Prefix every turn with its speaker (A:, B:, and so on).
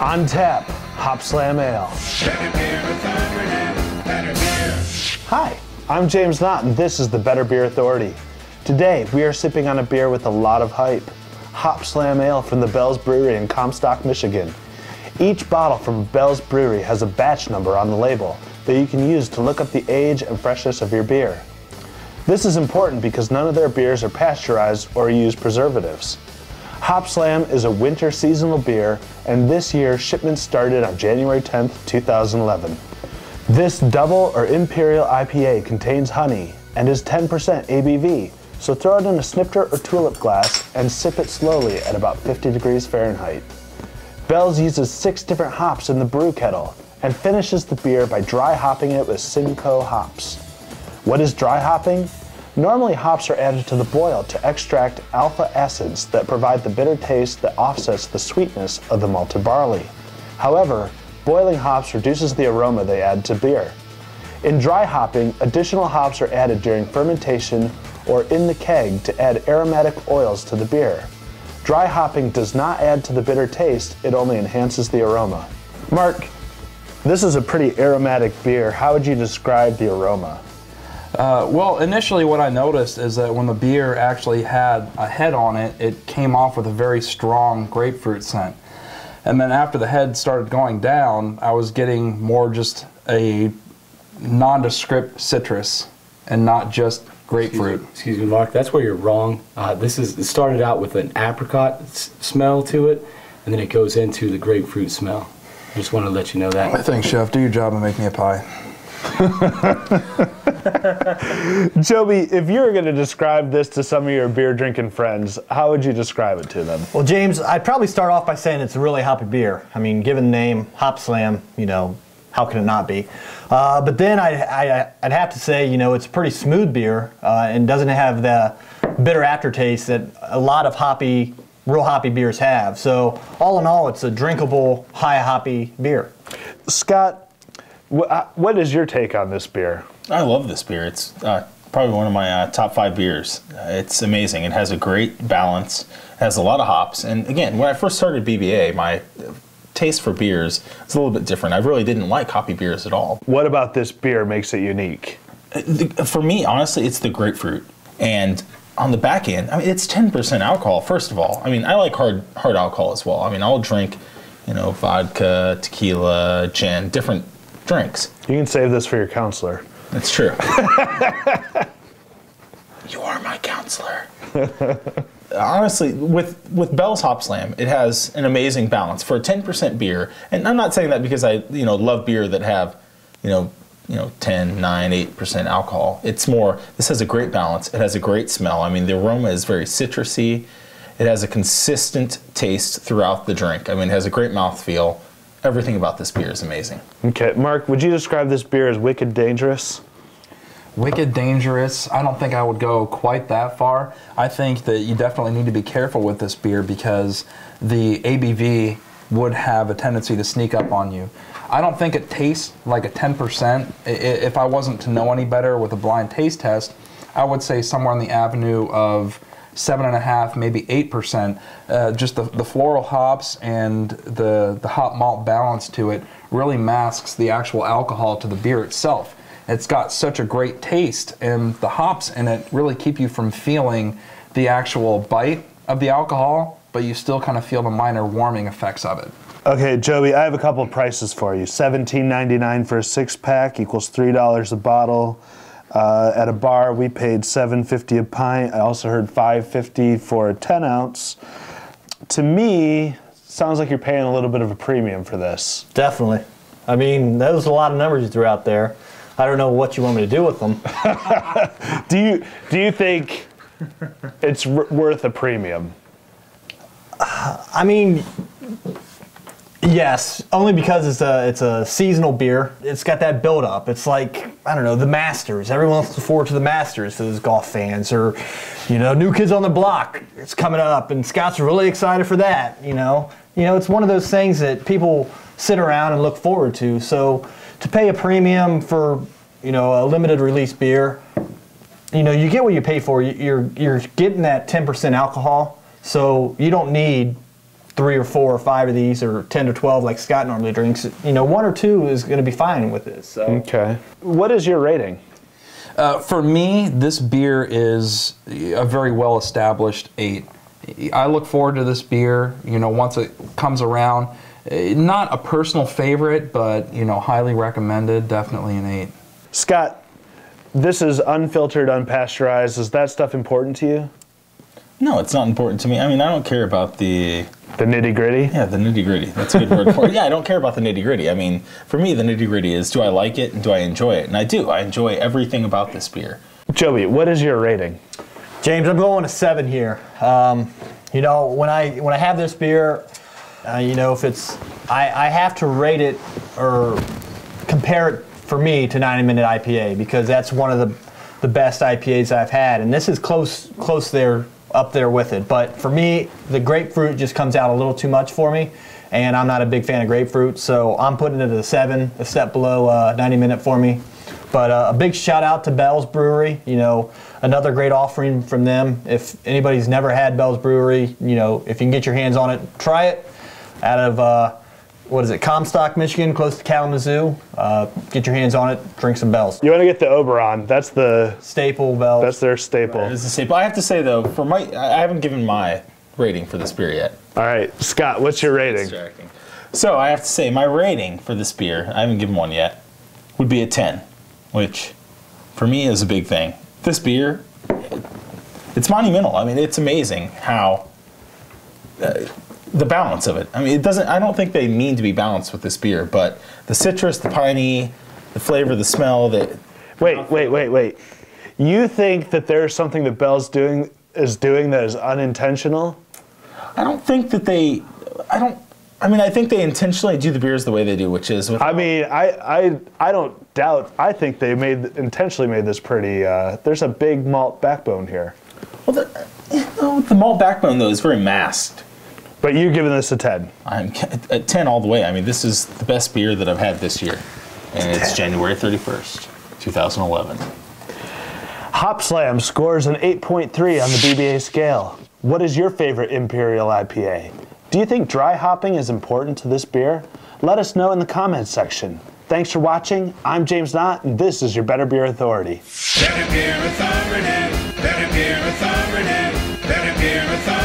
A: On tap, Hopslam Ale. Hi, I'm James Knott, and this is the Better Beer Authority. Today, we are sipping on a beer with a lot of hype Hopslam Ale from the Bell's Brewery in Comstock, Michigan. Each bottle from Bell's Brewery has a batch number on the label that you can use to look up the age and freshness of your beer. This is important because none of their beers are pasteurized or use preservatives. Hopslam is a winter seasonal beer, and this year shipments started on January 10th, 2011. This double or imperial IPA contains honey and is 10% ABV, so throw it in a snifter or tulip glass and sip it slowly at about 50 degrees Fahrenheit. Bell's uses six different hops in the brew kettle and finishes the beer by dry hopping it with Simcoe hops. What is dry hopping? Normally, hops are added to the boil to extract alpha acids that provide the bitter taste that offsets the sweetness of the malted barley. However, boiling hops reduces the aroma they add to beer. In dry hopping, additional hops are added during fermentation or in the keg to add aromatic oils to the beer. Dry hopping does not add to the bitter taste, it only enhances the aroma. Mark, this is a pretty aromatic beer. How would you describe the aroma?
B: Uh, well, initially, what I noticed is that when the beer actually had a head on it, it came off with a very strong grapefruit scent. And then after the head started going down, I was getting more just a nondescript citrus and not just grapefruit.
C: Excuse, excuse me, Mark. That's where you're wrong. Uh, this is it started out with an apricot s- smell to it, and then it goes into the grapefruit smell. I just want to let you know that.
B: Thanks, Chef. Do your job and make me a pie.
A: Joby, if you were going to describe this to some of your beer drinking friends, how would you describe it to them?
D: Well, James, I'd probably start off by saying it's a really hoppy beer. I mean, given the name Hopslam, you know, how can it not be? Uh, but then I, I, I'd have to say, you know, it's a pretty smooth beer uh, and doesn't have the bitter aftertaste that a lot of hoppy, real hoppy beers have. So, all in all, it's a drinkable, high hoppy beer.
A: Scott, what is your take on this beer?
E: I love this beer. It's uh, probably one of my uh, top five beers. Uh, it's amazing. It has a great balance. It has a lot of hops. And again, when I first started BBA, my taste for beers is a little bit different. I really didn't like hoppy beers at all.
A: What about this beer makes it unique?
E: Uh, For me, honestly, it's the grapefruit. And on the back end, I mean, it's 10% alcohol, first of all. I mean, I like hard, hard alcohol as well. I mean, I'll drink, you know, vodka, tequila, gin, different drinks.
A: You can save this for your counselor.
E: That's true. you are my counselor. Honestly, with with Bell's Hopslam, it has an amazing balance for a 10% beer. And I'm not saying that because I, you know, love beer that have, you know, you know, 10, 9, 8% alcohol. It's more this has a great balance. It has a great smell. I mean, the aroma is very citrusy. It has a consistent taste throughout the drink. I mean, it has a great mouthfeel. Everything about this beer is amazing.
A: Okay, Mark, would you describe this beer as wicked dangerous?
B: Wicked dangerous. I don't think I would go quite that far. I think that you definitely need to be careful with this beer because the ABV would have a tendency to sneak up on you. I don't think it tastes like a 10%. I- i- If I wasn't to know any better with a blind taste test, I would say somewhere on the avenue of seven and a half, maybe eight percent. Uh, just the, the floral hops and the the hop malt balance to it really masks the actual alcohol to the beer itself. It's got such a great taste, and the hops in it really keep you from feeling the actual bite of the alcohol, but you still kind of feel the minor warming effects of it.
A: Okay, Joey, I have a couple of prices for you. $17.99 for a six pack equals $3 a bottle. Uh, at a bar, we paid $7.50 a pint. I also heard $5.50 for a 10 ounce. To me, sounds like you're paying a little bit of a premium for this.
D: Definitely. I mean, that was a lot of numbers you threw out there. I don't know what you want me to do with them.
A: Do you do you think it's worth a premium?
D: I mean, yes, only because it's a it's a seasonal beer. It's got that build up. It's like I don't know the Masters. Everyone looks forward to the Masters those golf fans, or you know, New Kids on the Block. It's coming up, and Scott's really excited for that. You know, you know, it's one of those things that people sit around and look forward to. So to pay a premium for you know a limited release beer, you know, you get what you pay for. You're you're getting that 10% alcohol, so you don't need three or four or five of these, or 10 to 12 like Scott normally drinks, you know, one or two is going to be fine with this. So.
A: Okay. What is your rating?
B: Uh, for me, this beer is a very well established eight. I look forward to this beer, you know, once it comes around. Eh, Not a personal favorite, but, you know, highly recommended. Definitely an eight.
A: Scott, this is unfiltered, unpasteurized. Is that stuff important to you?
E: No, it's not important to me. I mean, I don't care about the
A: The nitty gritty?
E: yeah the nitty gritty. That's a good word for it. Yeah, I don't care about the nitty gritty. I mean, for me, the nitty gritty is do I like it and do I enjoy it? And I do. I enjoy everything about this beer.
A: Joey, what is your rating?
D: James, I'm going to seven here. Um, you know, when I when I have this beer, uh, you know, if it's I, I have to rate it or compare it for me to 90 Minute IPA because that's one of the the best IPAs I've had, and this is close close there up there with it. But for me, the grapefruit just comes out a little too much for me, and I'm not a big fan of grapefruit, so I'm putting it at a seven, a step below uh, 90 Minute for me. But uh, a big shout out to Bell's Brewery. You know, another great offering from them. If anybody's never had Bell's Brewery, you know, if you can get your hands on it, try it. Out of uh, what is it, Comstock, Michigan, close to Kalamazoo. Uh, get your hands on it. Drink some Bell's.
A: You want to get the Oberon. That's the
D: Staple Bell's.
A: that's their staple.
E: It's the same. I have to say though, for my I haven't given my rating for this beer yet.
A: All right, Scott, what's your rating?
E: So I have to say my rating for this beer, I haven't given one yet, would be a 10, which for me is a big thing. This beer, it's monumental. I mean, it's amazing how uh, the balance of it. I mean, it doesn't. I don't think they mean to be balanced with this beer, but the citrus, the piney, the flavor, the smell, the
A: Wait, wait, wait, wait. You think that there's something that Bell's doing is doing that is unintentional?
E: I don't think that they. I don't. I mean, I think they intentionally do the beers the way they do, which is with.
A: I mean, I, I, I don't doubt. I think they made intentionally made this pretty. Uh, there's a big malt backbone here,
E: well, the, you know, the malt backbone though is very masked.
A: But you're giving this a ten.
E: I'm at 10 all the way. I mean, this is the best beer that I've had this year, and it's January 31st, 2011.
A: Hopslam scores an 8.3 on the BBA scale. What is your favorite Imperial IPA? Do you think dry hopping is important to this beer? Let us know in the comments section. Thanks for watching. I'm James Knott, and this is your Better Beer Authority.
F: Better Beer Authority, Better Beer Authority, Better Beer Authority.